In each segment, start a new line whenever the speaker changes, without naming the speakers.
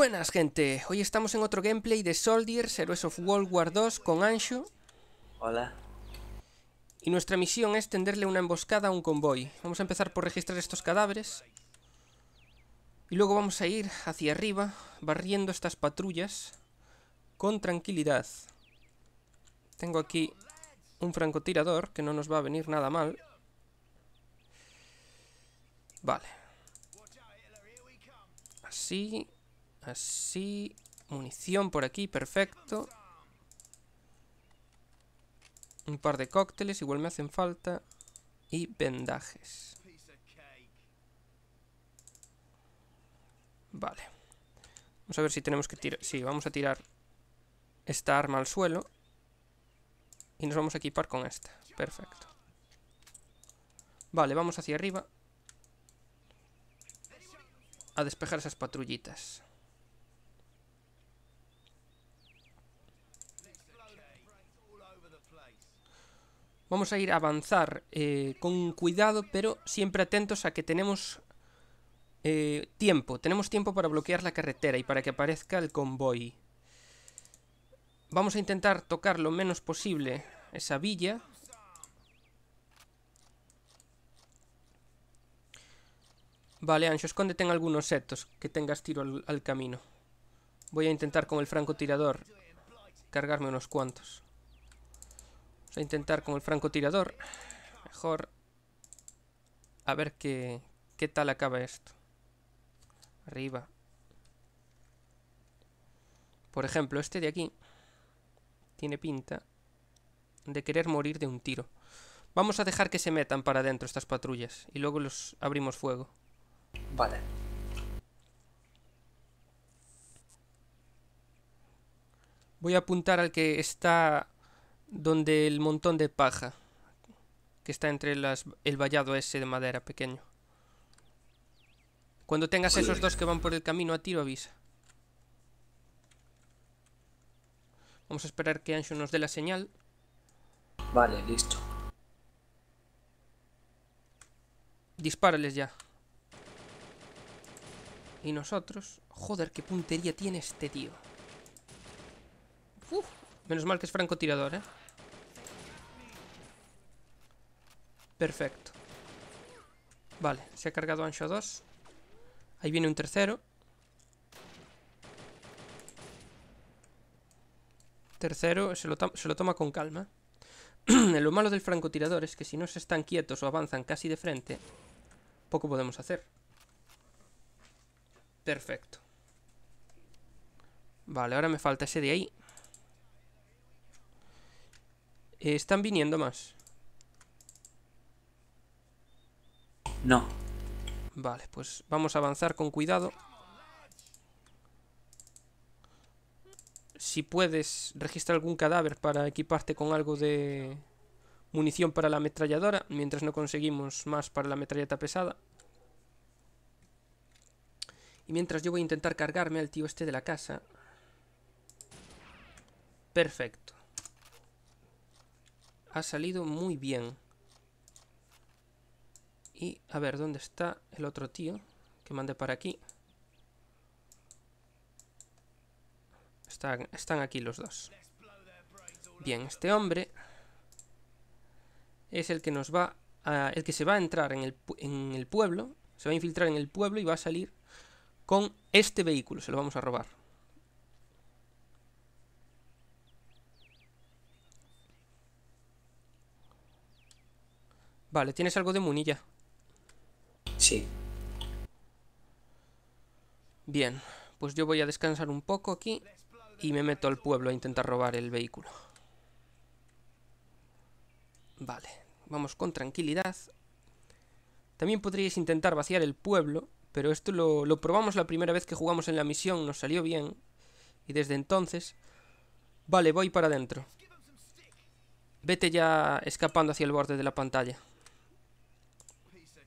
Buenas gente, hoy estamos en otro gameplay de Soldiers, Heroes of World War 2 con Anshu
Hola.
Y nuestra misión es tenderle una emboscada a un convoy. Vamos a empezar por registrar estos cadáveres. Y luego vamos a ir hacia arriba, barriendo estas patrullas Con tranquilidad. Tengo aquí un francotirador que no nos va a venir nada mal. Vale. Así Así. Munición por aquí, perfecto. Un par de cócteles, igual me hacen falta. Y vendajes. Vale. Vamos a ver si tenemos que tirar... Sí, vamos a tirar esta arma al suelo. Y nos vamos a equipar con esta. Perfecto. Vale, vamos hacia arriba. A despejar esas patrullitas. Vamos a ir a avanzar eh, con cuidado, pero siempre atentos a que tenemos eh, tiempo. Tenemos tiempo para bloquear la carretera y para que aparezca el convoy. Vamos a intentar tocar lo menos posible esa villa. Vale, Ancho, escóndete en algunos setos que tengas tiro al, al camino. Voy a intentar con el francotirador cargarme unos cuantos. Vamos a intentar con el francotirador. Mejor. A ver qué, qué tal acaba esto. Arriba. Por ejemplo, este de aquí tiene pinta de querer morir de un tiro. Vamos a dejar que se metan para adentro estas patrullas y luego los abrimos fuego.
Vale.
Voy a apuntar al que está donde el montón de paja que está entre las, el vallado ese de madera pequeño. Cuando tengas esos dos que van por el camino a tiro, avisa. Vamos a esperar que Ansho nos dé la señal.
Vale, listo.
Dispárales ya. Y nosotros... Joder, qué puntería tiene este tío. Uf, menos mal que es francotirador, ¿eh? Perfecto. Vale, se ha cargado Ansho 2. Ahí viene un tercero. Tercero, se lo, se lo toma con calma. lo malo del francotirador es que si no se están quietos o avanzan casi de frente, poco podemos hacer. Perfecto. Vale, ahora me falta ese de ahí. Están viniendo más.
No.
Vale, pues vamos a avanzar con cuidado. Si puedes registrar algún cadáver para equiparte con algo de munición para la ametralladora, mientras no conseguimos más para la metralleta pesada. Y mientras yo voy a intentar cargarme al tío este de la casa. Perfecto. Ha salido muy bien. Y a ver, ¿dónde está el otro tío? Que mande para aquí. Están, están aquí los dos. Bien, este hombre es el que nos va a, el que se va a entrar en el, en el pueblo, se va a infiltrar en el pueblo y va a salir con este vehículo, se lo vamos a robar. Vale, ¿tienes algo de munilla?
Sí.
Bien, pues yo voy a descansar un poco aquí y me meto al pueblo a intentar robar el vehículo. Vale, vamos con tranquilidad. También podríais intentar vaciar el pueblo, pero esto lo, lo probamos la primera vez que jugamos en la misión, nos salió bien. Y desde entonces... Vale, voy para adentro. Vete ya escapando hacia el borde de la pantalla.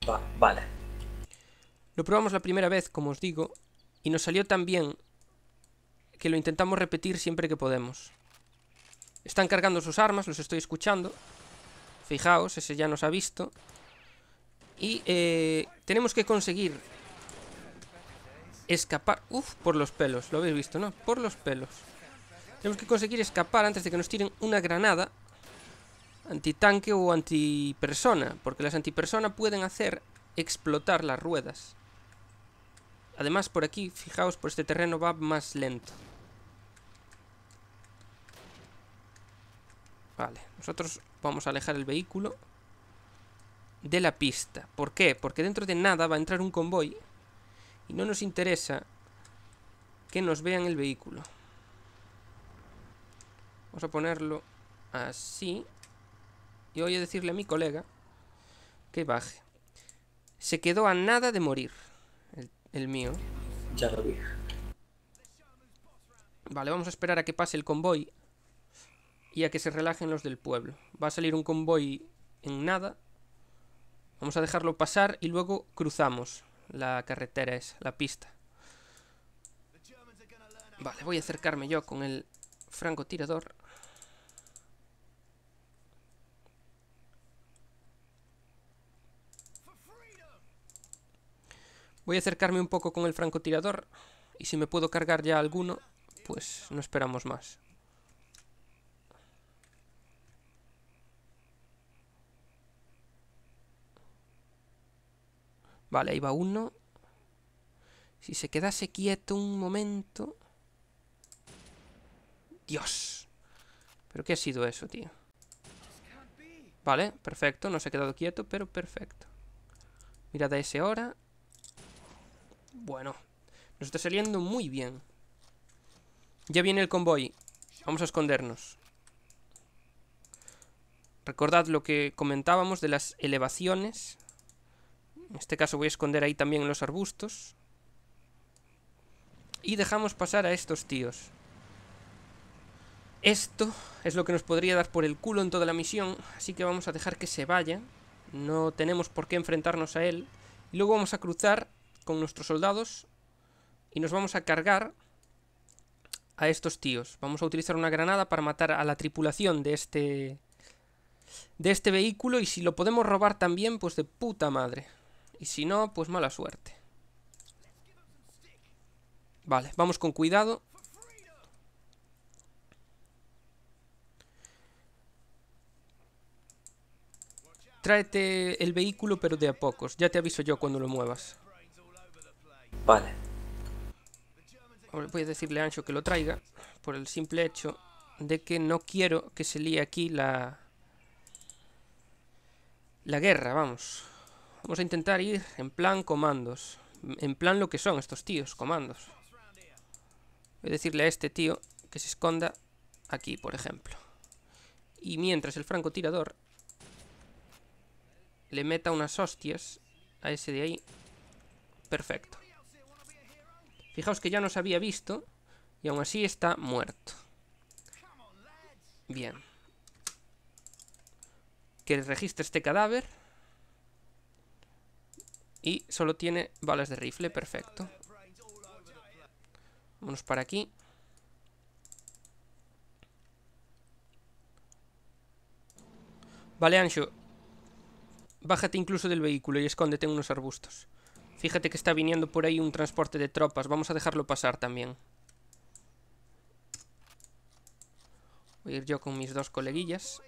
Va, vale.
Lo probamos la primera vez, como os digo, y nos salió tan bien que lo intentamos repetir siempre que podemos. Están cargando sus armas, los estoy escuchando. Fijaos, ese ya nos ha visto. Y eh, tenemos que conseguir escapar. Uf, por los pelos. Lo habéis visto, ¿no? Por los pelos. Tenemos que conseguir escapar antes de que nos tiren una granada antitanque o antipersona. Porque las antipersona pueden hacer explotar las ruedas. Además, por aquí, fijaos, por este terreno va más lento. Vale, nosotros vamos a alejar el vehículo de la pista. ¿Por qué? Porque dentro de nada va a entrar un convoy y no nos interesa que nos vean el vehículo. Vamos a ponerlo así. Y voy a decirle a mi colega que baje. Se quedó a nada de morir. El, mío.
Ya lo vi.
Vale, vamos a esperar a que pase el convoy. Y a que se relajen los del pueblo. Va a salir un convoy en nada. Vamos a dejarlo pasar y luego cruzamos la carretera es la pista. Vale, voy a acercarme yo con el francotirador. Voy a acercarme un poco con el francotirador y si me puedo cargar ya alguno, pues no esperamos más. Vale, ahí va uno. Si se quedase quieto un momento... Dios. ¿Pero qué ha sido eso, tío? Vale, perfecto. No se ha quedado quieto, pero perfecto. Mirad a ese hora. Bueno. Nos está saliendo muy bien. Ya viene el convoy. Vamos a escondernos. Recordad lo que comentábamos de las elevaciones en este caso voy a esconder ahí también los arbustos. Y dejamos pasar a estos tíos. Esto es lo que nos podría dar por el culo en toda la misión, así que vamos a dejar que se vaya. No tenemos por qué enfrentarnos a él. Y luego vamos a cruzar con nuestros soldados y nos vamos a cargar a estos tíos. Vamos a utilizar una granada para matar a la tripulación de este de este vehículo y si lo podemos robar también, pues de puta madre. Y si no, pues mala suerte. Vale, vamos con cuidado. Tráete el vehículo, pero de a pocos. Ya te aviso yo cuando lo muevas.
Vale.
voy a decirle a Ancho que lo traiga. Por el simple hecho de que no quiero que se líe aquí la... La guerra, vamos. Vamos a intentar ir en plan comandos. En plan lo que son estos tíos, comandos. Voy a decirle a este tío que se esconda aquí, por ejemplo. Y mientras el francotirador le meta unas hostias a ese de ahí. Perfecto. Fijaos que ya nos había visto y aún así está muerto. Bien. Que registre este cadáver. Y solo tiene balas de rifle, perfecto. Vámonos para aquí. Vale, Ansho. Bájate incluso del vehículo y escóndete en unos arbustos. Fíjate que está viniendo por ahí un transporte de tropas. Vamos a dejarlo pasar también. Voy a ir yo con mis dos coleguillas.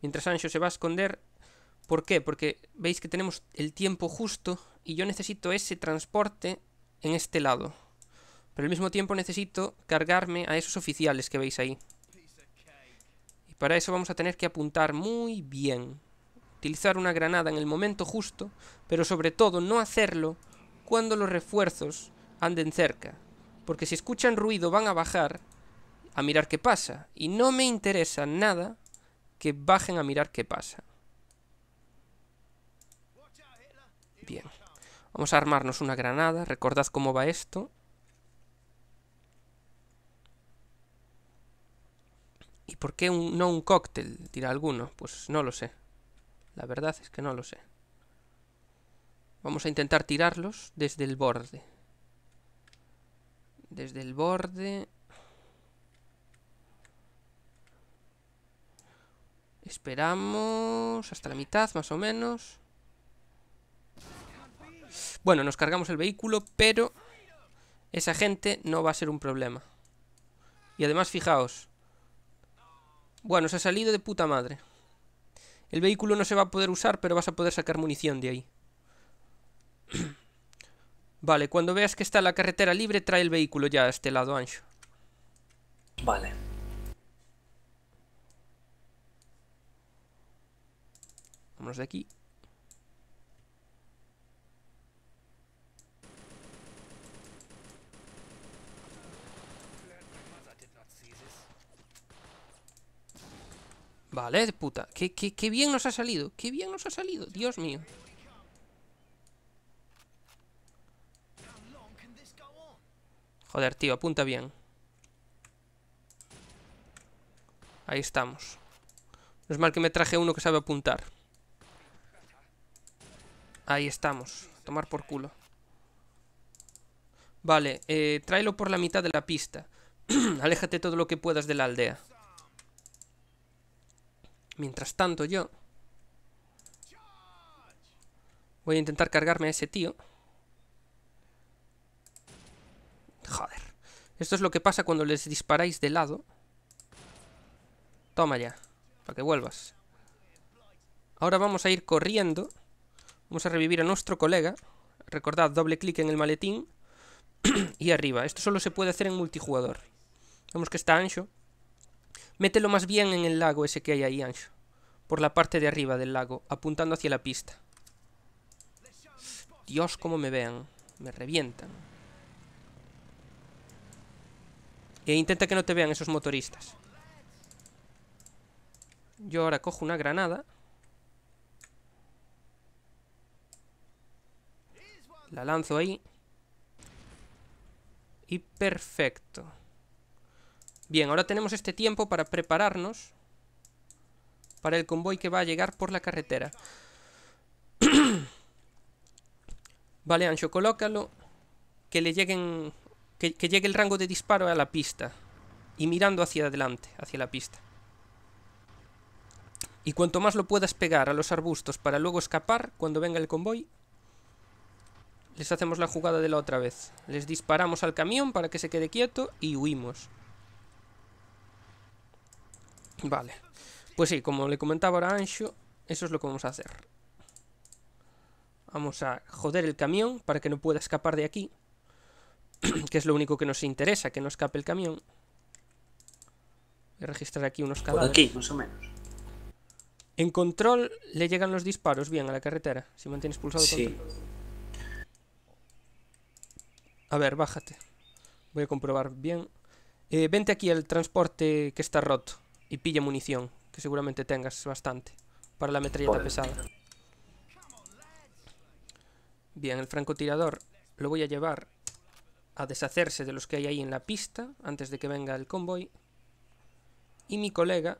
Mientras Ancho se va a esconder, ¿Por qué? Porque veis que tenemos el tiempo justo y yo necesito ese transporte en este lado. Pero al mismo tiempo necesito cargarme a esos oficiales que veis ahí. Y para eso vamos a tener que apuntar muy bien. Utilizar una granada en el momento justo, pero sobre todo no hacerlo cuando los refuerzos anden cerca. Porque si escuchan ruido van a bajar a mirar qué pasa. Y no me interesa nada que bajen a mirar qué pasa. Bien. Vamos a armarnos una granada. Recordad cómo va esto. ¿Y por qué no un cóctel? Tira alguno. Pues no lo sé. La verdad es que no lo sé. Vamos a intentar tirarlos desde el borde. Desde el borde... Esperamos hasta la mitad, más o menos. Bueno, nos cargamos el vehículo, pero esa gente no va a ser un problema. Y además, fijaos. Bueno, se ha salido de puta madre. El vehículo no se va a poder usar, pero vas a poder sacar munición de ahí. vale, cuando veas que está la carretera libre, trae el vehículo ya a este lado ancho.
Vale.
Vámonos de aquí. Vale, puta. ¿Qué, qué, qué bien nos ha salido. Qué bien nos ha salido. Dios mío. Joder, tío, apunta bien. Ahí estamos. No es mal que me traje uno que sabe apuntar. Ahí estamos. Tomar por culo. Vale, eh, tráelo por la mitad de la pista. Aléjate todo lo que puedas de la aldea. Mientras tanto yo... Voy a intentar cargarme a ese tío. Joder. Esto es lo que pasa cuando les disparáis de lado. Toma ya. Para que vuelvas. Ahora vamos a ir corriendo. Vamos a revivir a nuestro colega. Recordad, doble clic en el maletín. y arriba. Esto solo se puede hacer en multijugador. Vemos que está ancho. Mételo más bien en el lago ese que hay ahí, ancho. Por la parte de arriba del lago, apuntando hacia la pista. Dios, cómo me vean. Me revientan. E intenta que no te vean esos motoristas. Yo ahora cojo una granada. La lanzo ahí. Y perfecto. Bien, ahora tenemos este tiempo para prepararnos para el convoy que va a llegar por la carretera. vale, Ancho, colócalo. Que le lleguen... Que, que llegue el rango de disparo a la pista. Y mirando hacia adelante, hacia la pista. Y cuanto más lo puedas pegar a los arbustos para luego escapar cuando venga el convoy, les hacemos la jugada de la otra vez. Les disparamos al camión para que se quede quieto y huimos. Vale. Pues sí, como le comentaba ahora Ancho, eso es lo que vamos a hacer. Vamos a joder el camión para que no pueda escapar de aquí. que es lo único que nos interesa, que no escape el camión. Voy a registrar aquí unos cadáveres.
Por aquí, más o menos.
En control le llegan los disparos bien a la carretera. Si mantienes pulsado
Sí.
control. A ver, bájate. Voy a comprobar bien. Eh, vente aquí al transporte que está roto y pilla munición, que seguramente tengas bastante para la metralleta pesada. Bien, el francotirador lo voy a llevar a deshacerse de los que hay ahí en la pista antes de que venga el convoy. Y mi colega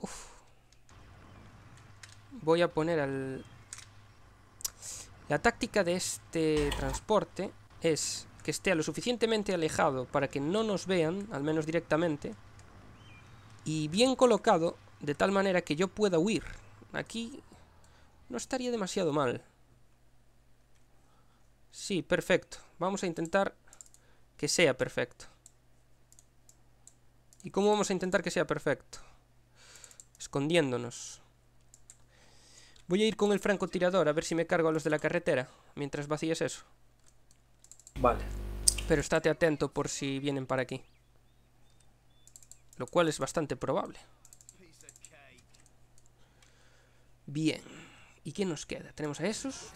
Uf. Voy a poner al... La táctica de este transporte es que esté lo suficientemente alejado para que no nos vean, al menos directamente, y bien colocado de tal manera que yo pueda huir. Aquí no estaría demasiado mal. Sí, perfecto. Vamos a intentar que sea perfecto. ¿Y cómo vamos a intentar que sea perfecto? Escondiéndonos. Voy a ir con el francotirador a ver si me cargo a los de la carretera mientras vacíes eso.
Vale.
Pero estate atento por si vienen para aquí. Lo cual es bastante probable. Bien. ¿Y qué nos queda? Tenemos a esos.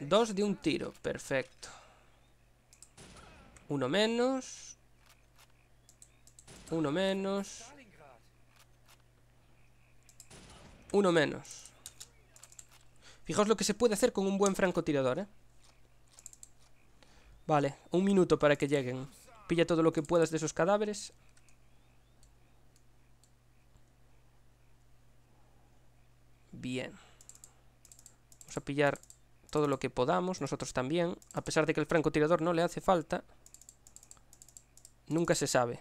Dos de un tiro. Perfecto. Uno menos. Uno menos. Uno menos. Fijaos lo que se puede hacer con un buen francotirador, ¿eh? Vale, un minuto para que lleguen. Pilla todo lo que puedas de esos cadáveres. Bien. Vamos a pillar todo lo que podamos, nosotros también. A pesar de que el francotirador no le hace falta. Nunca se sabe.